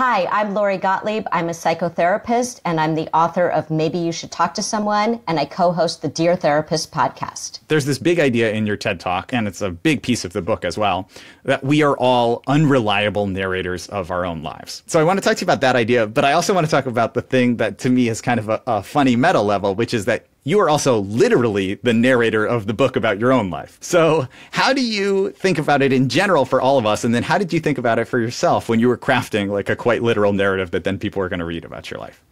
Hi, I'm Lori Gottlieb. I'm a psychotherapist and I'm the author of Maybe You Should Talk to Someone, and I co host the Dear Therapist podcast. There's this big idea in your TED Talk, and it's a big piece of the book as well, that we are all unreliable narrators of our own lives. So I want to talk to you about that idea, but I also want to talk about the thing that to me is kind of a, a funny meta level, which is that you are also literally the narrator of the book about your own life. So, how do you think about it in general for all of us? And then, how did you think about it for yourself when you were crafting like a quite literal narrative that then people were going to read about your life?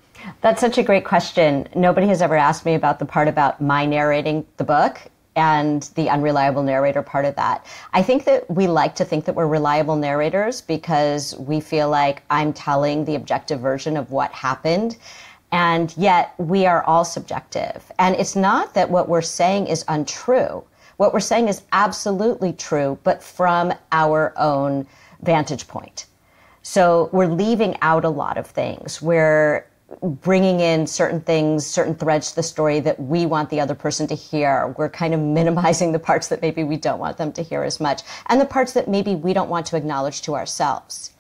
That's such a great question. Nobody has ever asked me about the part about my narrating the book and the unreliable narrator part of that. I think that we like to think that we're reliable narrators because we feel like I'm telling the objective version of what happened. And yet we are all subjective. And it's not that what we're saying is untrue. What we're saying is absolutely true, but from our own vantage point. So we're leaving out a lot of things. We're bringing in certain things, certain threads to the story that we want the other person to hear. We're kind of minimizing the parts that maybe we don't want them to hear as much and the parts that maybe we don't want to acknowledge to ourselves.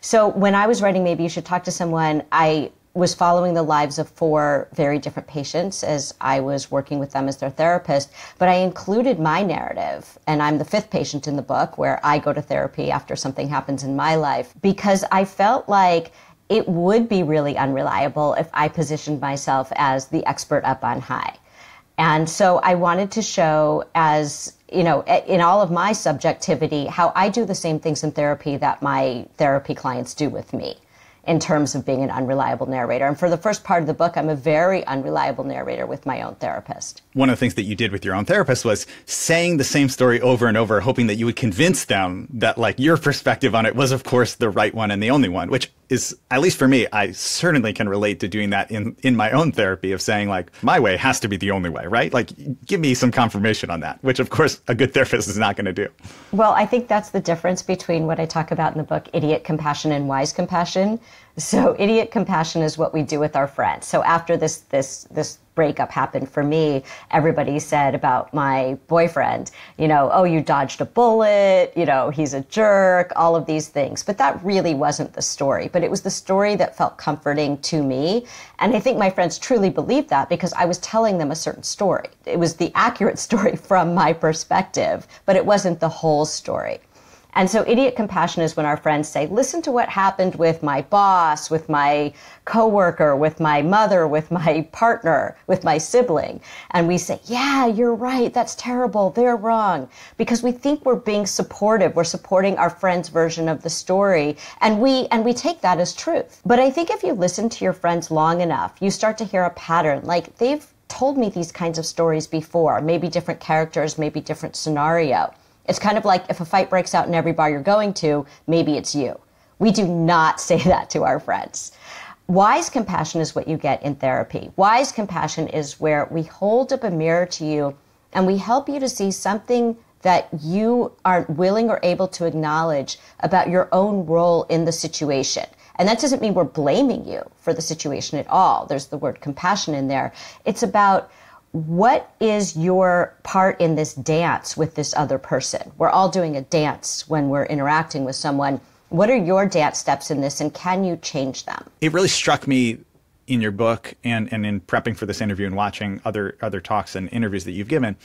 So when I was writing Maybe You Should Talk to Someone, I was following the lives of four very different patients as I was working with them as their therapist. But I included my narrative, and I'm the fifth patient in the book where I go to therapy after something happens in my life because I felt like it would be really unreliable if I positioned myself as the expert up on high. And so I wanted to show as you know, in all of my subjectivity, how I do the same things in therapy that my therapy clients do with me in terms of being an unreliable narrator. And for the first part of the book, I'm a very unreliable narrator with my own therapist. One of the things that you did with your own therapist was saying the same story over and over, hoping that you would convince them that like your perspective on it was of course the right one and the only one, which is at least for me, I certainly can relate to doing that in in my own therapy of saying like my way has to be the only way, right? Like give me some confirmation on that, which of course a good therapist is not going to do. Well, I think that's the difference between what I talk about in the book Idiot Compassion and Wise Compassion. So idiot compassion is what we do with our friends. So after this this this breakup happened for me, everybody said about my boyfriend, you know, oh, you dodged a bullet, you know, he's a jerk, all of these things. But that really wasn't the story. But it was the story that felt comforting to me. And I think my friends truly believed that because I was telling them a certain story. It was the accurate story from my perspective, but it wasn't the whole story. And so idiot compassion is when our friends say, listen to what happened with my boss, with my coworker, with my mother, with my partner, with my sibling. And we say, yeah, you're right. That's terrible. They're wrong. Because we think we're being supportive. We're supporting our friend's version of the story. And we, and we take that as truth. But I think if you listen to your friends long enough, you start to hear a pattern. Like they've told me these kinds of stories before, maybe different characters, maybe different scenario. It's kind of like if a fight breaks out in every bar you're going to, maybe it's you. We do not say that to our friends. Wise compassion is what you get in therapy. Wise compassion is where we hold up a mirror to you and we help you to see something that you aren't willing or able to acknowledge about your own role in the situation. And that doesn't mean we're blaming you for the situation at all. There's the word compassion in there. It's about what is your part in this dance with this other person? We're all doing a dance when we're interacting with someone. What are your dance steps in this, and can you change them? It really struck me in your book and, and in prepping for this interview and watching other other talks and interviews that you've given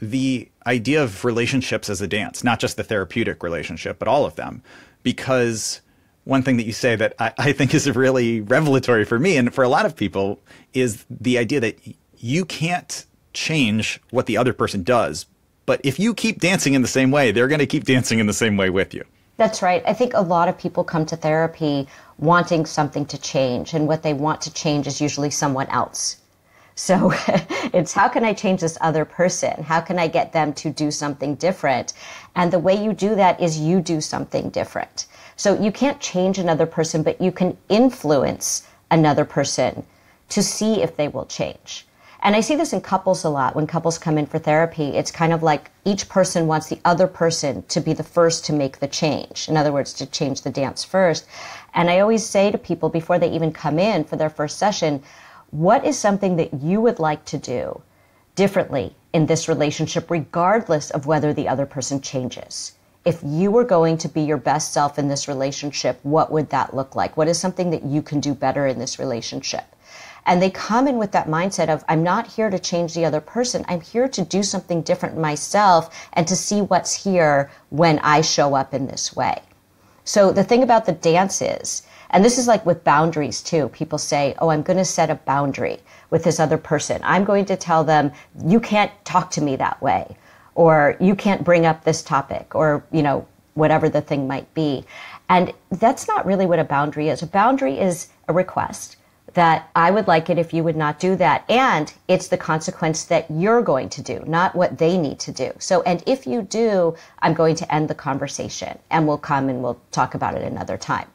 the idea of relationships as a dance, not just the therapeutic relationship, but all of them. Because one thing that you say that I, I think is really revelatory for me and for a lot of people is the idea that you can't change what the other person does. But if you keep dancing in the same way, they're going to keep dancing in the same way with you. That's right. I think a lot of people come to therapy wanting something to change, and what they want to change is usually someone else. So it's how can I change this other person? How can I get them to do something different? And the way you do that is you do something different. So you can't change another person, but you can influence another person to see if they will change. And I see this in couples a lot. When couples come in for therapy, it's kind of like each person wants the other person to be the first to make the change. In other words, to change the dance first. And I always say to people before they even come in for their first session, what is something that you would like to do differently in this relationship, regardless of whether the other person changes? if you were going to be your best self in this relationship, what would that look like? What is something that you can do better in this relationship? And they come in with that mindset of, I'm not here to change the other person. I'm here to do something different myself and to see what's here when I show up in this way. So the thing about the dance is, and this is like with boundaries too. People say, Oh, I'm going to set a boundary with this other person. I'm going to tell them, you can't talk to me that way, or you can't bring up this topic, or, you know, whatever the thing might be. And that's not really what a boundary is. A boundary is a request that I would like it if you would not do that. And it's the consequence that you're going to do, not what they need to do. So, and if you do, I'm going to end the conversation and we'll come and we'll talk about it another time.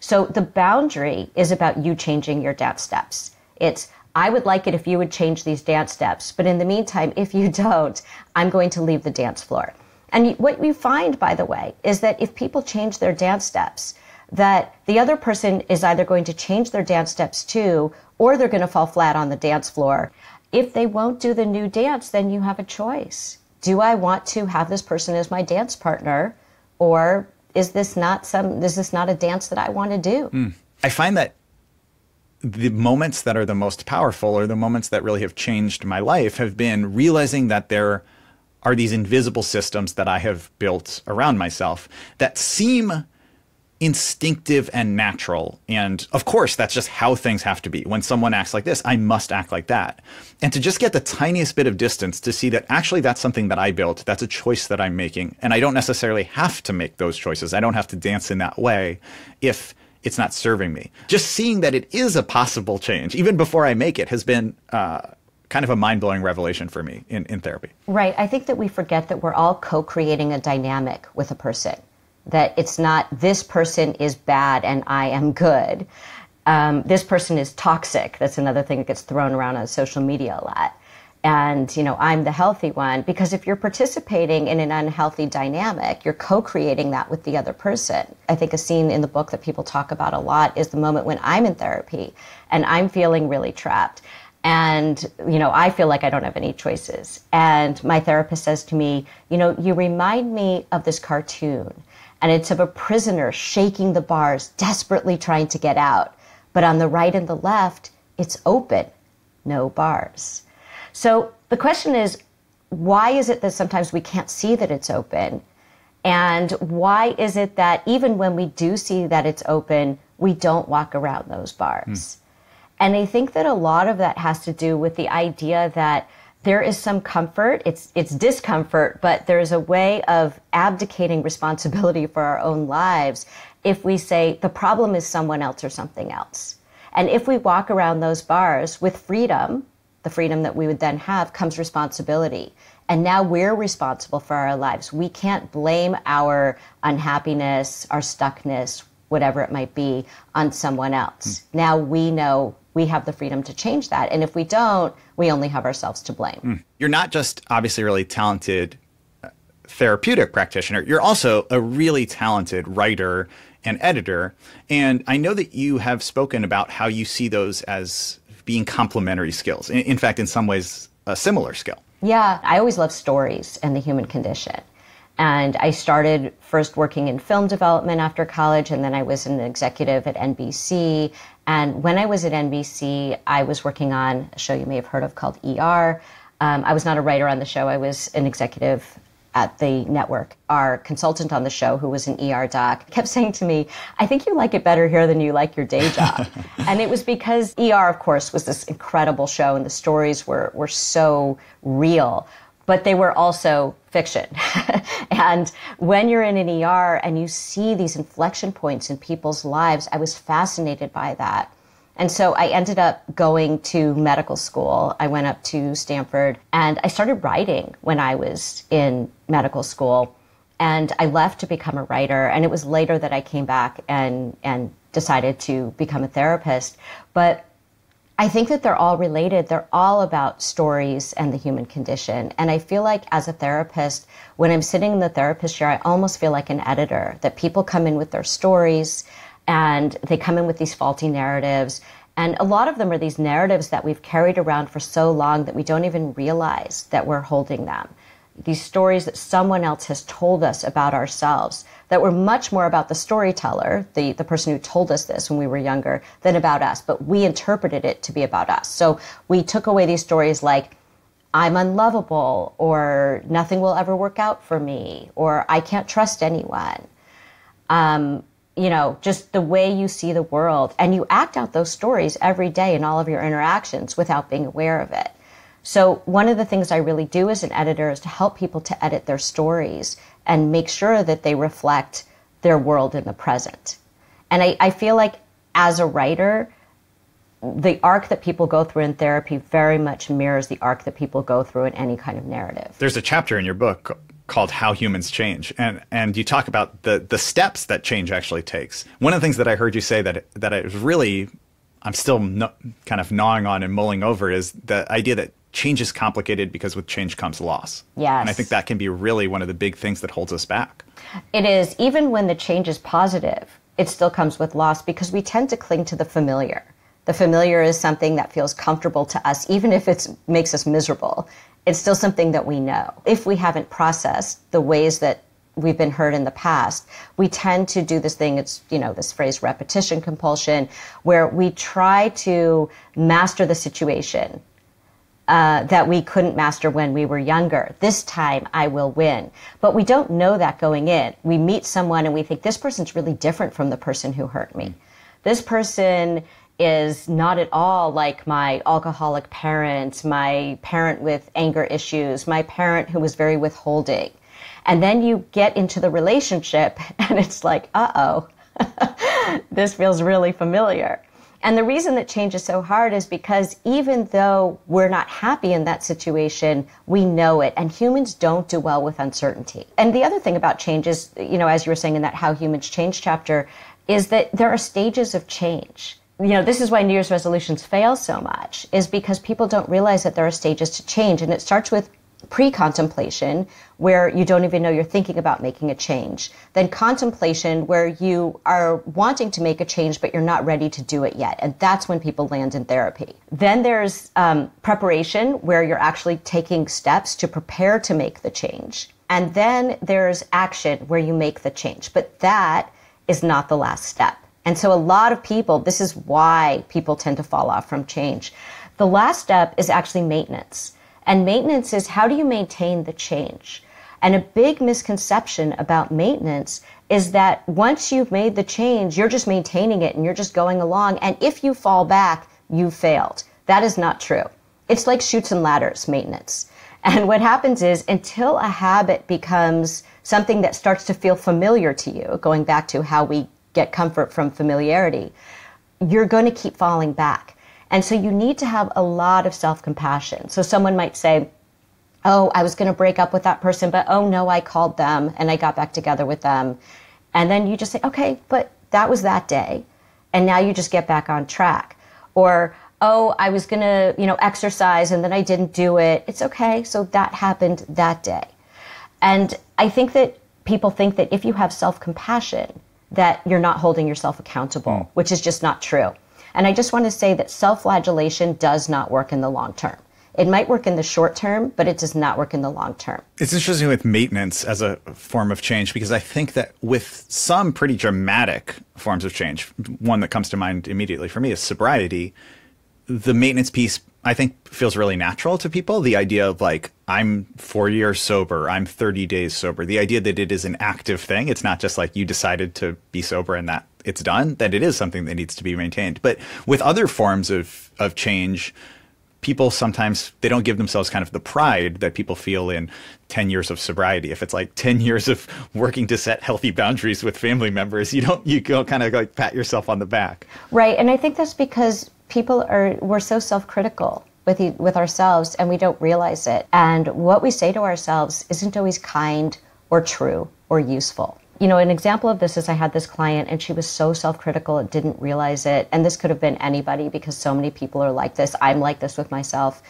So the boundary is about you changing your dance steps. It's, I would like it if you would change these dance steps. But in the meantime, if you don't, I'm going to leave the dance floor. And what you find, by the way, is that if people change their dance steps, that the other person is either going to change their dance steps too, or they're going to fall flat on the dance floor. If they won't do the new dance, then you have a choice. Do I want to have this person as my dance partner, or is this not some? Is this not a dance that I want to do? Mm. I find that the moments that are the most powerful or the moments that really have changed my life have been realizing that there are these invisible systems that I have built around myself that seem instinctive and natural. And of course, that's just how things have to be. When someone acts like this, I must act like that. And to just get the tiniest bit of distance to see that actually that's something that I built, that's a choice that I'm making. And I don't necessarily have to make those choices. I don't have to dance in that way if it's not serving me. Just seeing that it is a possible change, even before I make it, has been uh, kind of a mind blowing revelation for me in, in therapy. Right. I think that we forget that we're all co creating a dynamic with a person, that it's not this person is bad and I am good. Um, this person is toxic. That's another thing that gets thrown around on social media a lot. And you know i'm the healthy one because if you're participating in an unhealthy dynamic you're co-creating that with the other person. I think a scene in the book that people talk about a lot is the moment when i'm in therapy and i'm feeling really trapped. And you know i feel like i don't have any choices. And my therapist says to me you know you remind me of this cartoon and it's of a prisoner shaking the bars desperately trying to get out but on the right and the left it's open no bars so the question is, why is it that sometimes we can't see that it's open? And why is it that even when we do see that it's open, we don't walk around those bars? Mm. And I think that a lot of that has to do with the idea that there is some comfort. It's, it's discomfort, but there's a way of abdicating responsibility for our own lives if we say the problem is someone else or something else. And if we walk around those bars with freedom, the freedom that we would then have comes responsibility. And now we're responsible for our lives. We can't blame our unhappiness, our stuckness, whatever it might be, on someone else. Mm. Now we know we have the freedom to change that. And if we don't, we only have ourselves to blame. Mm. You're not just obviously really talented uh, therapeutic practitioner, you're also a really talented writer and editor. And I know that you have spoken about how you see those as being complementary skills. In, in fact, in some ways, a similar skill. Yeah, I always love stories and the human condition. And I started first working in film development after college, and then I was an executive at NBC. And when I was at NBC, I was working on a show you may have heard of called ER. Um, I was not a writer on the show, I was an executive at the network. Our consultant on the show, who was an ER doc, kept saying to me, I think you like it better here than you like your day job. and it was because ER, of course, was this incredible show and the stories were, were so real. But they were also fiction. and when you're in an ER and you see these inflection points in people's lives, I was fascinated by that. And so I ended up going to medical school. I went up to Stanford and I started writing when I was in medical school. And I left to become a writer. And it was later that I came back and, and decided to become a therapist. But I think that they're all related. They're all about stories and the human condition. And I feel like as a therapist, when I'm sitting in the therapist chair, I almost feel like an editor, that people come in with their stories and they come in with these faulty narratives. And a lot of them are these narratives that we've carried around for so long that we don't even realize that we're holding them. These stories that someone else has told us about ourselves that were much more about the storyteller, the, the person who told us this when we were younger, than about us. But we interpreted it to be about us. So we took away these stories like, I'm unlovable, or nothing will ever work out for me, or I can't trust anyone. Um, you know, just the way you see the world. And you act out those stories every day in all of your interactions without being aware of it. So, one of the things I really do as an editor is to help people to edit their stories and make sure that they reflect their world in the present. And I, I feel like as a writer, the arc that people go through in therapy very much mirrors the arc that people go through in any kind of narrative. There's a chapter in your book called How Humans Change, and and you talk about the the steps that change actually takes. One of the things that I heard you say that that I was really I'm still no, kind of gnawing on and mulling over is the idea that change is complicated because with change comes loss. Yes. And I think that can be really one of the big things that holds us back. It is even when the change is positive, it still comes with loss because we tend to cling to the familiar. The familiar is something that feels comfortable to us, even if it makes us miserable. It's still something that we know. If we haven't processed the ways that we've been hurt in the past, we tend to do this thing, it's, you know, this phrase repetition compulsion, where we try to master the situation uh, that we couldn't master when we were younger. This time I will win. But we don't know that going in. We meet someone and we think this person's really different from the person who hurt me. This person is not at all like my alcoholic parent, my parent with anger issues, my parent who was very withholding. And then you get into the relationship and it's like, uh oh, this feels really familiar. And the reason that change is so hard is because even though we're not happy in that situation, we know it. And humans don't do well with uncertainty. And the other thing about change is, you know, as you were saying in that How Humans Change chapter, is that there are stages of change you know, this is why New Year's resolutions fail so much, is because people don't realize that there are stages to change. And it starts with pre contemplation, where you don't even know you're thinking about making a change. Then contemplation, where you are wanting to make a change, but you're not ready to do it yet. And that's when people land in therapy. Then there's um, preparation, where you're actually taking steps to prepare to make the change. And then there's action, where you make the change. But that is not the last step. And so a lot of people, this is why people tend to fall off from change. The last step is actually maintenance. And maintenance is how do you maintain the change? And a big misconception about maintenance is that once you've made the change, you're just maintaining it and you're just going along. And if you fall back, you failed. That is not true. It's like Chutes and Ladders maintenance. And what happens is until a habit becomes something that starts to feel familiar to you, going back to how we get comfort from familiarity, you're going to keep falling back. And so you need to have a lot of self compassion. So someone might say, Oh, I was going to break up with that person, but oh no, I called them and I got back together with them. And then you just say, Okay, but that was that day. And now you just get back on track. Or, oh, I was going to, you know, exercise and then I didn't do it. It's okay. So that happened that day. And I think that people think that if you have self compassion, that you're not holding yourself accountable, mm. which is just not true. And I just want to say that self flagellation does not work in the long term. It might work in the short term, but it does not work in the long term. It's interesting with maintenance as a form of change because I think that with some pretty dramatic forms of change, one that comes to mind immediately for me is sobriety. The maintenance piece I think feels really natural to people. The idea of like, I'm four years sober, I'm 30 days sober. The idea that it is an active thing. It's not just like you decided to be sober and that it's done, that it is something that needs to be maintained. But with other forms of, of change, people sometimes they don't give themselves kind of the pride that people feel in 10 years of sobriety if it's like 10 years of working to set healthy boundaries with family members you don't you go kind of like pat yourself on the back right and i think that's because people are we're so self-critical with with ourselves and we don't realize it. And what we say to ourselves isn't always kind or true or useful. You know, an example of this is I had this client and she was so self-critical and didn't realize it. And this could have been anybody because so many people are like this. I'm like this with myself.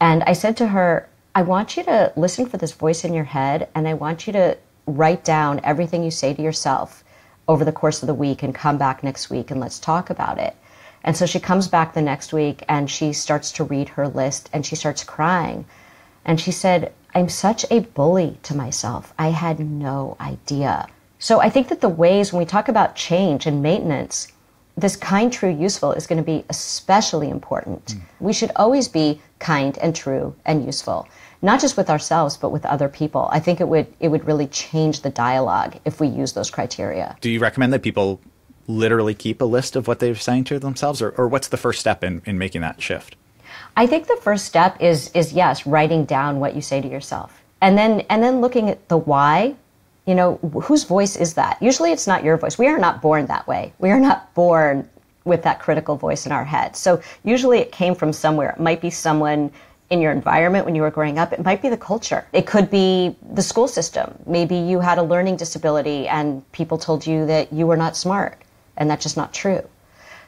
And I said to her, I want you to listen for this voice in your head and I want you to write down everything you say to yourself over the course of the week and come back next week and let's talk about it. And so she comes back the next week and she starts to read her list and she starts crying. And she said, I'm such a bully to myself. I had no idea. So I think that the ways when we talk about change and maintenance, this kind, true, useful is going to be especially important. Mm. We should always be kind and true and useful, not just with ourselves, but with other people. I think it would it would really change the dialogue if we use those criteria. Do you recommend that people literally keep a list of what they're saying to themselves, or, or what's the first step in, in making that shift? I think the first step is is yes, writing down what you say to yourself. And then and then looking at the why. You know, whose voice is that? Usually it's not your voice. We are not born that way. We are not born with that critical voice in our head. So usually it came from somewhere. It might be someone in your environment when you were growing up. It might be the culture. It could be the school system. Maybe you had a learning disability and people told you that you were not smart and that's just not true.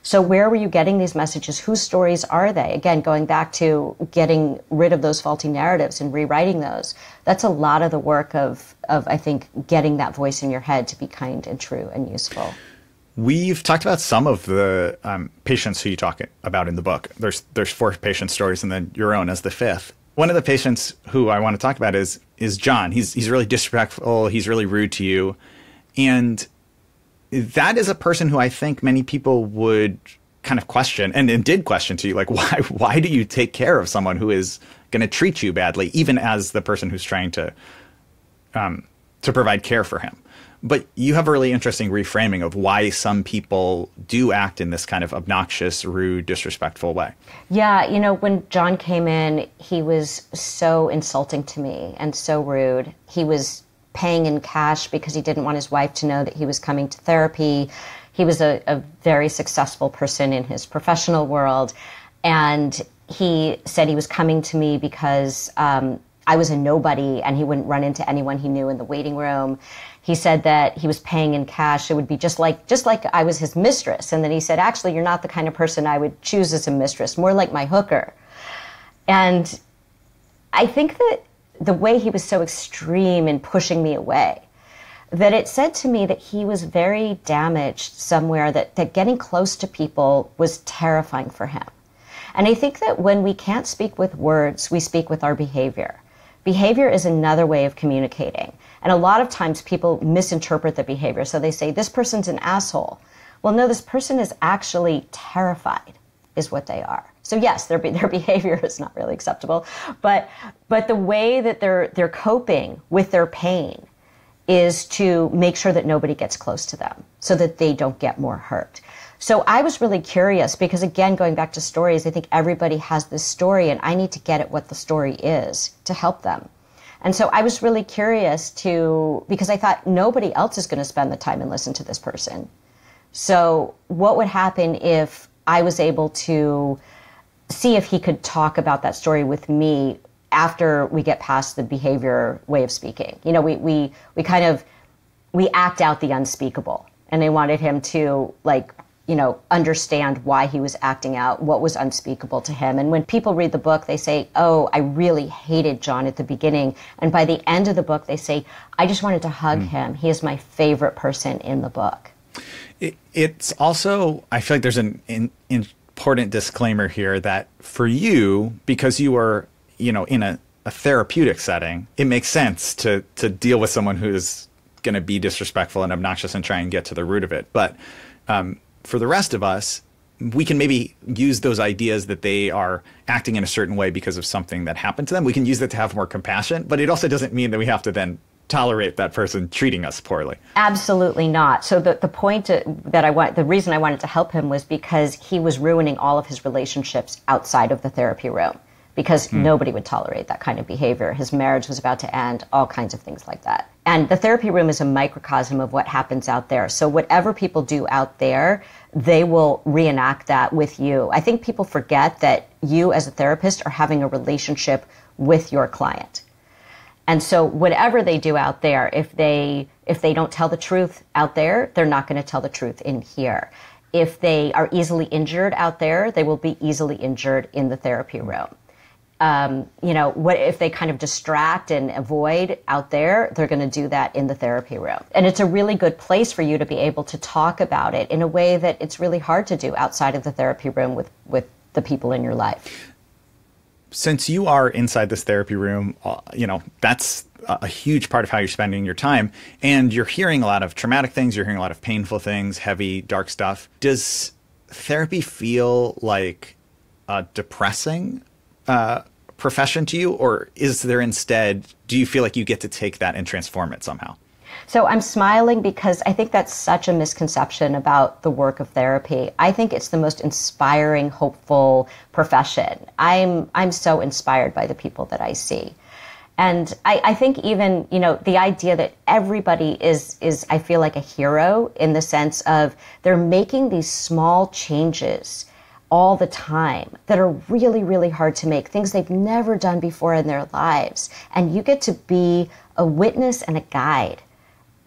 So where were you getting these messages? Whose stories are they? Again, going back to getting rid of those faulty narratives and rewriting those. That's a lot of the work of, of I think, getting that voice in your head to be kind and true and useful. We've talked about some of the um, patients who you talk about in the book. There's there's four patient stories, and then your own as the fifth. One of the patients who I want to talk about is is John. He's he's really disrespectful. He's really rude to you, and that is a person who I think many people would kind of question and, and did question to you like why why do you take care of someone who is going to treat you badly even as the person who's trying to um, to provide care for him? But you have a really interesting reframing of why some people do act in this kind of obnoxious rude disrespectful way. Yeah you know when john came in he was so insulting to me and so rude. He was paying in cash because he didn't want his wife to know that he was coming to therapy. He was a, a very successful person in his professional world. And he said he was coming to me because um, I was a nobody and he wouldn't run into anyone he knew in the waiting room. He said that he was paying in cash. It would be just like just like I was his mistress. And then he said, actually, you're not the kind of person I would choose as a mistress. More like my hooker. And I think that the way he was so extreme in pushing me away that it said to me that he was very damaged somewhere that, that getting close to people was terrifying for him. And i think that when we can't speak with words we speak with our behavior. Behavior is another way of communicating. And a lot of times people misinterpret the behavior. So they say this person's an asshole. Well no this person is actually terrified is what they are so yes, their their behavior is not really acceptable, but but the way that they're they're coping with their pain is to make sure that nobody gets close to them so that they don't get more hurt. So I was really curious because again going back to stories, I think everybody has this story and I need to get at what the story is to help them. And so I was really curious to because I thought nobody else is going to spend the time and listen to this person. So what would happen if I was able to see if he could talk about that story with me after we get past the behavior way of speaking. You know, we, we, we kind of, we act out the unspeakable. And they wanted him to, like, you know, understand why he was acting out, what was unspeakable to him. And when people read the book, they say, Oh, I really hated John at the beginning. And by the end of the book, they say, I just wanted to hug mm. him. He is my favorite person in the book. It, it's also, I feel like there's an in, in important disclaimer here that for you, because you are, you know, in a, a therapeutic setting, it makes sense to to deal with someone who's going to be disrespectful and obnoxious and try and get to the root of it. But um, for the rest of us, we can maybe use those ideas that they are acting in a certain way because of something that happened to them. We can use that to have more compassion, but it also doesn't mean that we have to then tolerate that person treating us poorly. Absolutely not. So the, the point that I want, the reason I wanted to help him was because he was ruining all of his relationships outside of the therapy room because mm. nobody would tolerate that kind of behavior. His marriage was about to end, all kinds of things like that. And the therapy room is a microcosm of what happens out there. So whatever people do out there, they will reenact that with you. I think people forget that you as a therapist are having a relationship with your client. And so whatever they do out there, if they if they don't tell the truth out there, they're not going to tell the truth in here. If they are easily injured out there, they will be easily injured in the therapy room. Um, you know, what if they kind of distract and avoid out there? They're going to do that in the therapy room, and it's a really good place for you to be able to talk about it in a way that it's really hard to do outside of the therapy room with with the people in your life since you are inside this therapy room, uh, you know, that's a huge part of how you're spending your time. And you're hearing a lot of traumatic things, you're hearing a lot of painful things, heavy, dark stuff. Does therapy feel like a depressing uh, profession to you? Or is there instead, do you feel like you get to take that and transform it somehow? So I'm smiling because I think that's such a misconception about the work of therapy. I think it's the most inspiring, hopeful profession. I'm I'm so inspired by the people that I see. And I, I, think even, you know, the idea that everybody is, is, I feel like a hero in the sense of they're making these small changes all the time that are really, really hard to make, things they've never done before in their lives. And you get to be a witness and a guide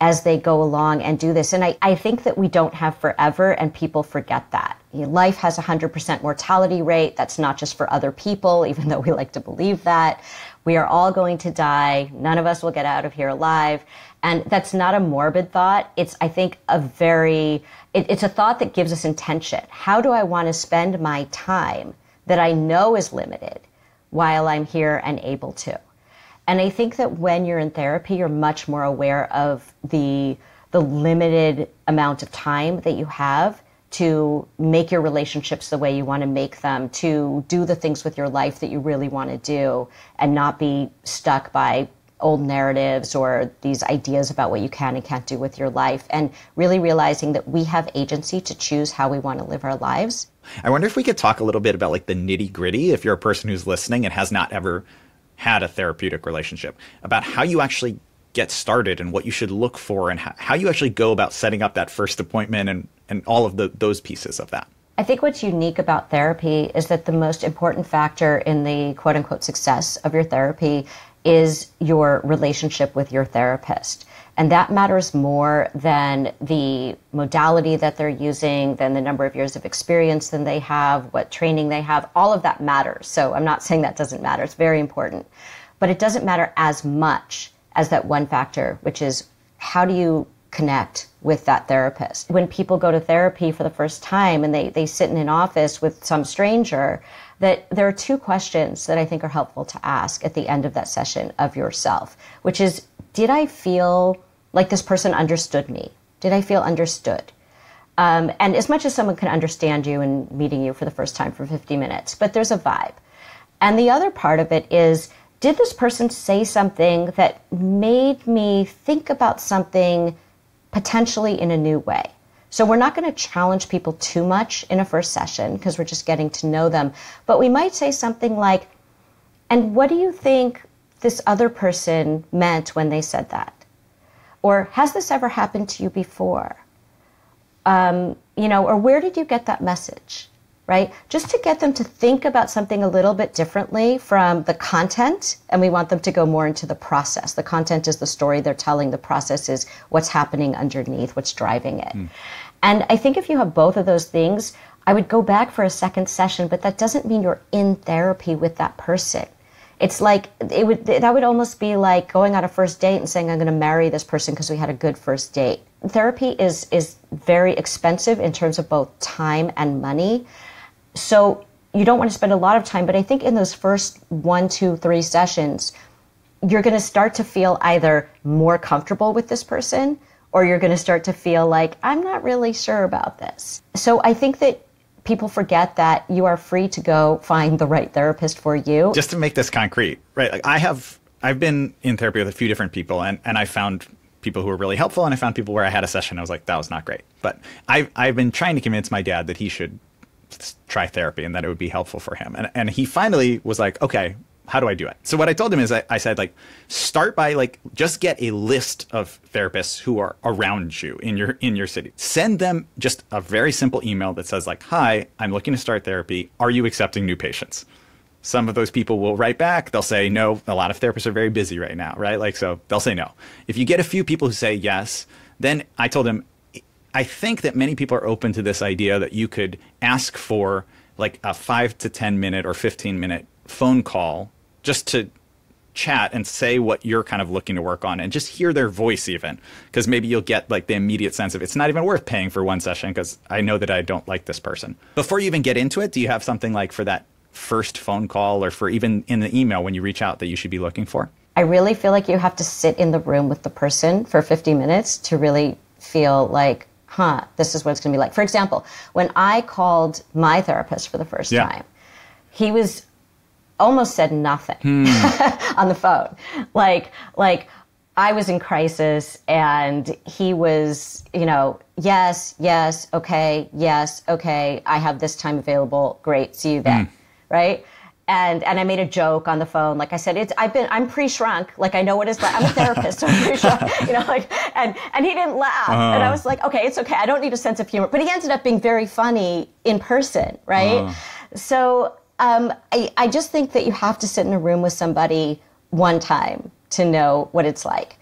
as they go along and do this. And I, I think that we don't have forever, and people forget that. Life has a 100% mortality rate. That's not just for other people, even though we like to believe that. We are all going to die. None of us will get out of here alive. And that's not a morbid thought. It's, I think, a very, it, it's a thought that gives us intention. How do I want to spend my time that I know is limited while I'm here and able to? And I think that when you're in therapy, you're much more aware of the the limited amount of time that you have to make your relationships the way you want to make them, to do the things with your life that you really want to do, and not be stuck by old narratives or these ideas about what you can and can't do with your life, and really realizing that we have agency to choose how we want to live our lives. I wonder if we could talk a little bit about like the nitty gritty if you're a person who's listening and has not ever had a therapeutic relationship, about how you actually get started and what you should look for and how you actually go about setting up that first appointment and, and all of the, those pieces of that. I think what's unique about therapy is that the most important factor in the quote unquote success of your therapy is your relationship with your therapist. And that matters more than the modality that they're using, than the number of years of experience than they have, what training they have. All of that matters. So I'm not saying that doesn't matter. It's very important. But it doesn't matter as much as that one factor, which is how do you connect with that therapist? When people go to therapy for the first time and they, they sit in an office with some stranger, that there are two questions that I think are helpful to ask at the end of that session of yourself, which is, did I feel like this person understood me? Did I feel understood? Um, and as much as someone can understand you and meeting you for the first time for 50 minutes, but there's a vibe. And the other part of it is, did this person say something that made me think about something potentially in a new way? So we're not going to challenge people too much in a first session because we're just getting to know them. But we might say something like, and what do you think this other person meant when they said that? Or has this ever happened to you before? Um, you know, or where did you get that message? Right? Just to get them to think about something a little bit differently from the content, and we want them to go more into the process. The content is the story they're telling, the process is what's happening underneath, what's driving it. Mm. And I think if you have both of those things, I would go back for a second session, but that doesn't mean you're in therapy with that person. It's like it would that would almost be like going on a first date and saying I'm going to marry this person because we had a good first date. Therapy is is very expensive in terms of both time and money. So you don't want to spend a lot of time, but I think in those first one, two, three sessions, you're going to start to feel either more comfortable with this person or you're going to start to feel like I'm not really sure about this. So I think that people forget that you are free to go find the right therapist for you. Just to make this concrete, right? Like I have, I've been in therapy with a few different people, and and I found people who were really helpful, and I found people where I had a session, I was like, that was not great. But I've I've been trying to convince my dad that he should try therapy and that it would be helpful for him, and and he finally was like, okay, how do I do it? So what I told him is I, I, said like start by like just get a list of therapists who are around you in your in your city. Send them just a very simple email that says like, "Hi, I'm looking to start therapy. Are you accepting new patients?" Some of those people will write back. They'll say no. A lot of therapists are very busy right now, right? Like so they'll say no. If you get a few people who say yes, then I told him I think that many people are open to this idea that you could ask for like a 5 to 10 minute or 15 minute phone call just to chat and say what you're kind of looking to work on and just hear their voice even because maybe you'll get like the immediate sense of it's not even worth paying for one session because i know that i don't like this person before you even get into it do you have something like for that first phone call or for even in the email when you reach out that you should be looking for? I really feel like you have to sit in the room with the person for 50 minutes to really feel like, huh, this is what it's going to be like. For example, when I called my therapist for the first yeah. time, he was almost said nothing hmm. on the phone. Like, like, I was in crisis and he was, you know, yes, yes, okay, yes, okay, I have this time available. Great, see you then. Mm. Right? And and I made a joke on the phone. Like I said, it's I've been I'm pre-shrunk. Like I know what it's like. I'm a therapist, so I'm pre-shrunk. You know, like and and he didn't laugh. Uh. And I was like, okay, it's okay. I don't need a sense of humor. But he ended up being very funny in person, right? Uh. So um, I, I just think that you have to sit in a room with somebody one time to know what it's like.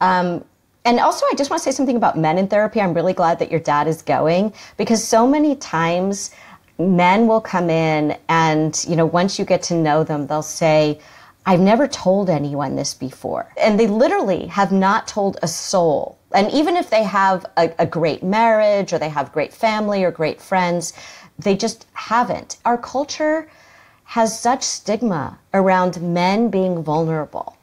Um, and also, I just want to say something about men in therapy. I'm really glad that your dad is going because so many times men will come in and, you know, once you get to know them, they'll say, I've never told anyone this before. And they literally have not told a soul. And even if they have a, a great marriage or they have great family or great friends, they just haven't. Our culture has such stigma around men being vulnerable.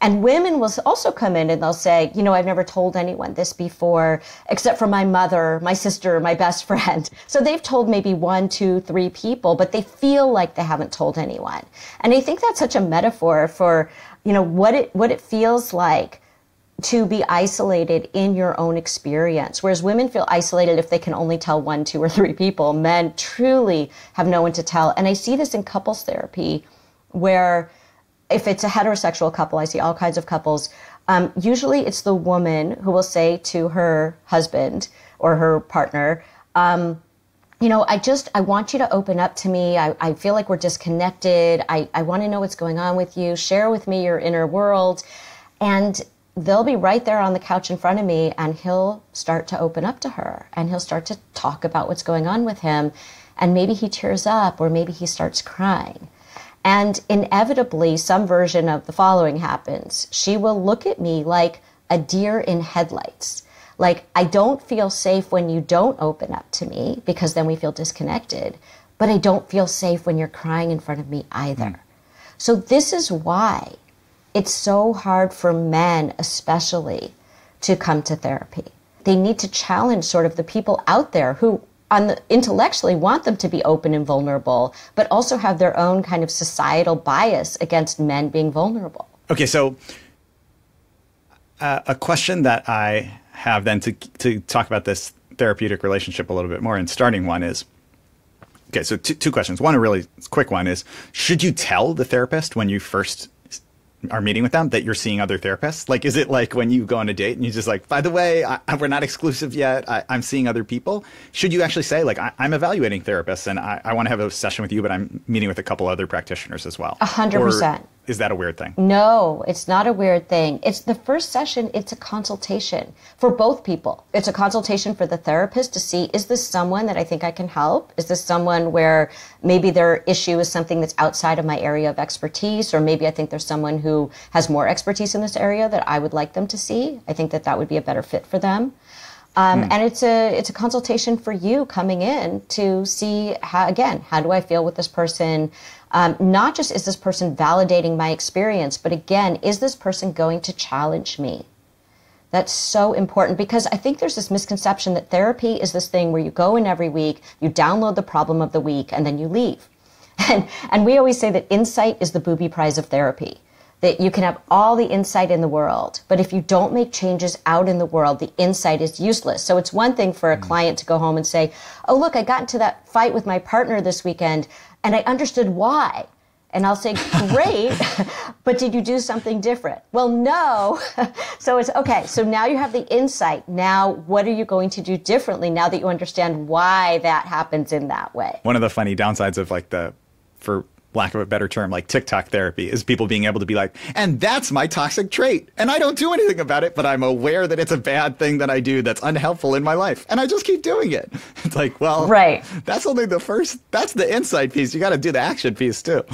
And women will also come in and they'll say, you know, I've never told anyone this before, except for my mother, my sister, my best friend. So they've told maybe one, two, three people, but they feel like they haven't told anyone. And I think that's such a metaphor for, you know, what it, what it feels like to be isolated in your own experience. Whereas women feel isolated if they can only tell one, two, or three people. Men truly have no one to tell. And I see this in couples therapy where if it's a heterosexual couple, I see all kinds of couples. Um, usually it's the woman who will say to her husband or her partner, um, you know, I just, I want you to open up to me. I, I feel like we're disconnected. I, I want to know what's going on with you. Share with me your inner world. And they'll be right there on the couch in front of me and he'll start to open up to her and he'll start to talk about what's going on with him. And maybe he tears up or maybe he starts crying. And inevitably, some version of the following happens. She will look at me like a deer in headlights. Like, I don't feel safe when you don't open up to me because then we feel disconnected. But I don't feel safe when you're crying in front of me either. Mm. So, this is why it's so hard for men, especially, to come to therapy. They need to challenge sort of the people out there who on the, intellectually want them to be open and vulnerable, but also have their own kind of societal bias against men being vulnerable. Okay, so uh, a question that I have then to to talk about this therapeutic relationship a little bit more, and starting one is. Okay, so two, two questions. One, a really quick one is: Should you tell the therapist when you first are meeting with them that you're seeing other therapists? Like, is it like when you go on a date and you're just like, by the way, I, we're not exclusive yet. I, am seeing other people. Should you actually say like, I, am evaluating therapists and I, I want to have a session with you, but I'm meeting with a couple other practitioners as well? A hundred percent. Is that a weird thing? No, it's not a weird thing. It's the first session, it's a consultation for both people. It's a consultation for the therapist to see is this someone that I think I can help? Is this someone where maybe their issue is something that's outside of my area of expertise? Or maybe I think there's someone who has more expertise in this area that I would like them to see. I think that that would be a better fit for them. Um, mm. And it's a it's a consultation for you coming in to see how again how do I feel with this person. Um, not just is this person validating my experience, but again, is this person going to challenge me? That's so important because I think there's this misconception that therapy is this thing where you go in every week, you download the problem of the week, and then you leave. And, and we always say that insight is the booby prize of therapy that you can have all the insight in the world, but if you don't make changes out in the world, the insight is useless. So it's one thing for a mm. client to go home and say, Oh, look, I got into that fight with my partner this weekend and I understood why. And I'll say, Great, but did you do something different? Well, no. so it's okay. So now you have the insight. Now, what are you going to do differently now that you understand why that happens in that way? One of the funny downsides of like the, for lack of a better term, like TikTok therapy is people being able to be like, and that's my toxic trait. And I don't do anything about it, but I'm aware that it's a bad thing that I do that's unhelpful in my life. And I just keep doing it. It's like, well, right. that's only the first, that's the insight piece. You got to do the action piece too.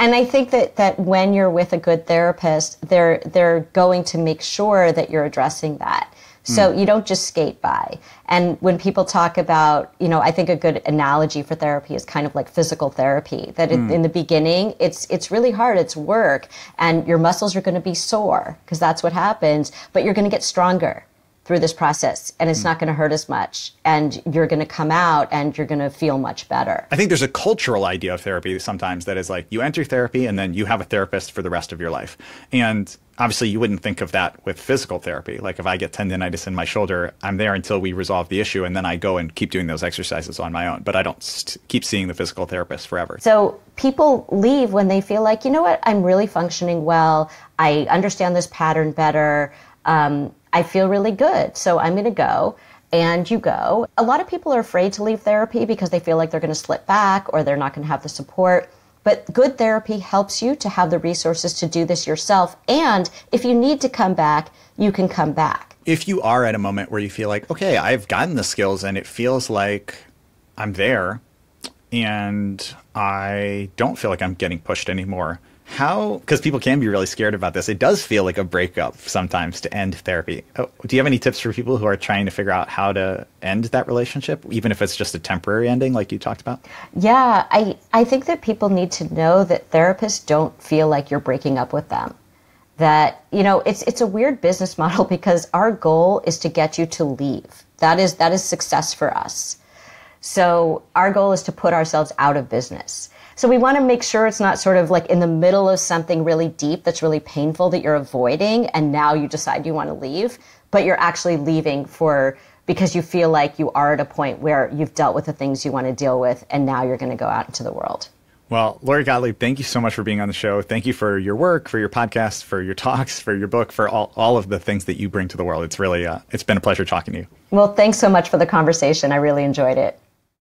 And I think that, that when you're with a good therapist, they're, they're going to make sure that you're addressing that. So you don't just skate by. And when people talk about, you know, I think a good analogy for therapy is kind of like physical therapy. That in, mm. in the beginning, it's it's really hard. It's work, and your muscles are going to be sore because that's what happens. But you're going to get stronger through this process and it's mm. not going to hurt as much and you're going to come out and you're going to feel much better. I think there's a cultural idea of therapy sometimes that is like you enter therapy and then you have a therapist for the rest of your life. And obviously you wouldn't think of that with physical therapy. Like if I get tendonitis in my shoulder, I'm there until we resolve the issue and then I go and keep doing those exercises on my own, but I don't st- keep seeing the physical therapist forever. So people leave when they feel like, you know what, I'm really functioning well. I understand this pattern better. Um, I feel really good. So I'm going to go. And you go. A lot of people are afraid to leave therapy because they feel like they're going to slip back or they're not going to have the support. But good therapy helps you to have the resources to do this yourself. And if you need to come back, you can come back. If you are at a moment where you feel like, okay, I've gotten the skills and it feels like I'm there and I don't feel like I'm getting pushed anymore, how because people can be really scared about this. It does feel like a breakup sometimes to end therapy. Oh, do you have any tips for people who are trying to figure out how to end that relationship even if it's just a temporary ending like you talked about? Yeah i i think that people need to know that therapists don't feel like you're breaking up with them. That you know it's it's a weird business model because our goal is to get you to leave. That is that is success for us. So our goal is to put ourselves out of business so we want to make sure it's not sort of like in the middle of something really deep that's really painful that you're avoiding and now you decide you want to leave, but you're actually leaving for because you feel like you are at a point where you've dealt with the things you want to deal with and now you're going to go out into the world. Well, Lori Gottlieb, thank you so much for being on the show. Thank you for your work, for your podcast, for your talks, for your book, for all, all of the things that you bring to the world. It's really, uh, it's been a pleasure talking to you. Well, thanks so much for the conversation. I really enjoyed it.